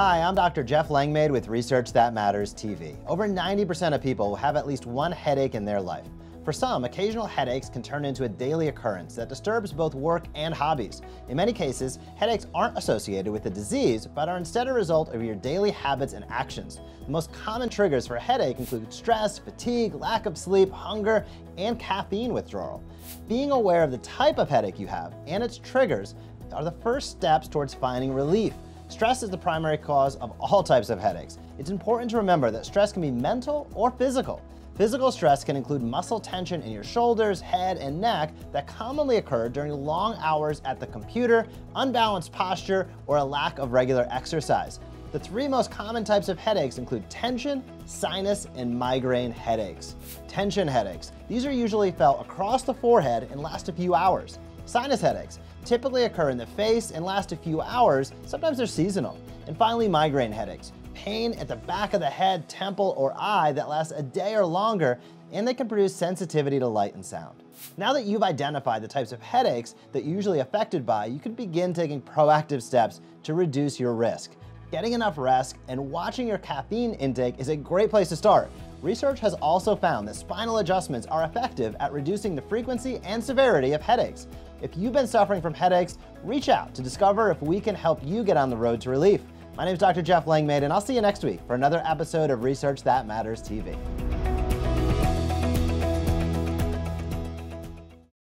Hi, I'm Dr. Jeff Langmaid with Research That Matters TV. Over 90% of people have at least one headache in their life. For some, occasional headaches can turn into a daily occurrence that disturbs both work and hobbies. In many cases, headaches aren't associated with a disease, but are instead a result of your daily habits and actions. The most common triggers for a headache include stress, fatigue, lack of sleep, hunger, and caffeine withdrawal. Being aware of the type of headache you have and its triggers are the first steps towards finding relief. Stress is the primary cause of all types of headaches. It's important to remember that stress can be mental or physical. Physical stress can include muscle tension in your shoulders, head, and neck that commonly occur during long hours at the computer, unbalanced posture, or a lack of regular exercise. The three most common types of headaches include tension, sinus, and migraine headaches. Tension headaches. These are usually felt across the forehead and last a few hours. Sinus headaches typically occur in the face and last a few hours, sometimes they're seasonal. And finally, migraine headaches pain at the back of the head, temple, or eye that lasts a day or longer, and they can produce sensitivity to light and sound. Now that you've identified the types of headaches that you're usually affected by, you can begin taking proactive steps to reduce your risk. Getting enough rest and watching your caffeine intake is a great place to start. Research has also found that spinal adjustments are effective at reducing the frequency and severity of headaches. If you've been suffering from headaches, reach out to discover if we can help you get on the road to relief. My name is Dr. Jeff Langmaid, and I'll see you next week for another episode of Research That Matters TV.